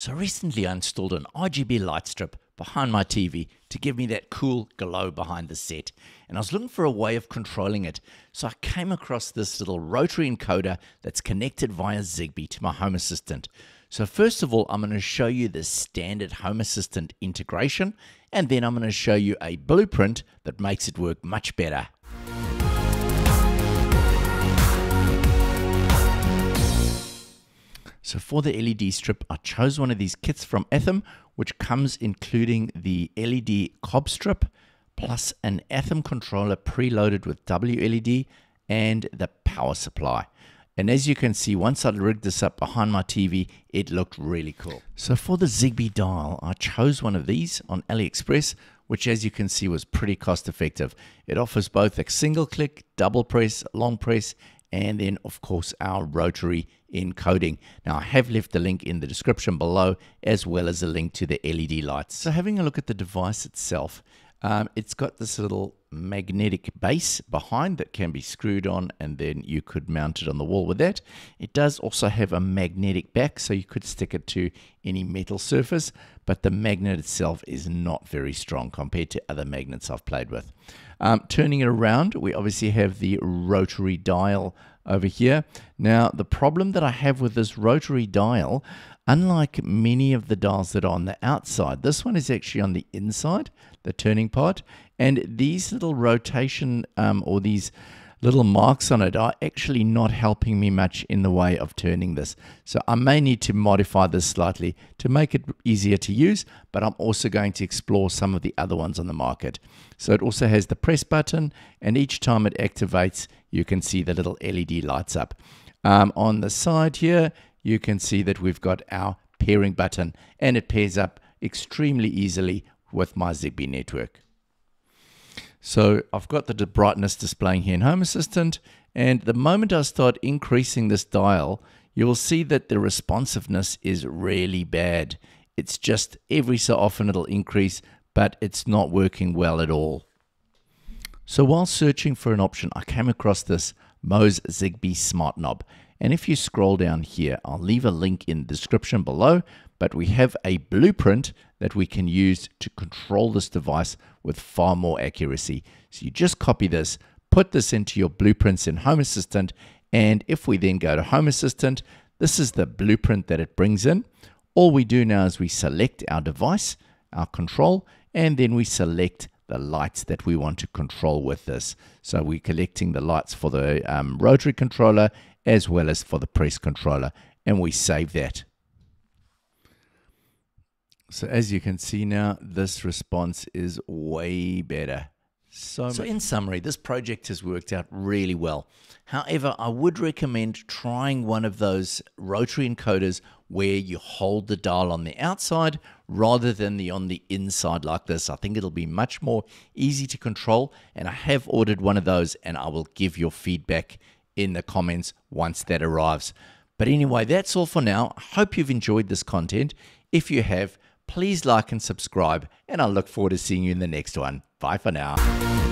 So recently I installed an RGB light strip behind my TV to give me that cool glow behind the set. And I was looking for a way of controlling it. So I came across this little rotary encoder that's connected via Zigbee to my Home Assistant. So first of all, I'm going to show you the standard Home Assistant integration, and then I'm going to show you a blueprint that makes it work much better. So for the LED strip, I chose one of these kits from Athom, which comes including the LED cob strip, plus an Athom controller preloaded with WLED and the power supply. And as you can see, once I rigged this up behind my TV, it looked really cool. So for the Zigbee dial, I chose one of these on AliExpress, which as you can see was pretty cost effective. It offers both a single click, double press, long press, and then of course our rotary encoding. Now I have left the link in the description below as well as a link to the LED lights. So having a look at the device itself, um, it's got this little magnetic base behind that can be screwed on and then you could mount it on the wall with that. It does also have a magnetic back so you could stick it to any metal surface but the magnet itself is not very strong compared to other magnets I've played with. Um, turning it around we obviously have the rotary dial over here. Now the problem that I have with this rotary dial Unlike many of the dials that are on the outside, this one is actually on the inside, the turning part, and these little rotation um, or these little marks on it are actually not helping me much in the way of turning this. So I may need to modify this slightly to make it easier to use, but I'm also going to explore some of the other ones on the market. So it also has the press button, and each time it activates, you can see the little LED lights up. Um, on the side here, you can see that we've got our pairing button and it pairs up extremely easily with my Zigbee network. So I've got the brightness displaying here in Home Assistant and the moment I start increasing this dial you will see that the responsiveness is really bad. It's just every so often it'll increase but it's not working well at all. So while searching for an option I came across this Moes Zigbee Smart Knob and if you scroll down here, I'll leave a link in the description below, but we have a blueprint that we can use to control this device with far more accuracy. So you just copy this, put this into your blueprints in Home Assistant, and if we then go to Home Assistant, this is the blueprint that it brings in. All we do now is we select our device, our control, and then we select the lights that we want to control with this. So we're collecting the lights for the um, rotary controller as well as for the press controller and we save that. So as you can see now, this response is way better. So, so in summary, this project has worked out really well. However, I would recommend trying one of those rotary encoders where you hold the dial on the outside rather than the on the inside like this. I think it'll be much more easy to control and I have ordered one of those and I will give your feedback in the comments once that arrives. But anyway, that's all for now. I hope you've enjoyed this content. If you have, please like and subscribe, and I look forward to seeing you in the next one. Bye for now.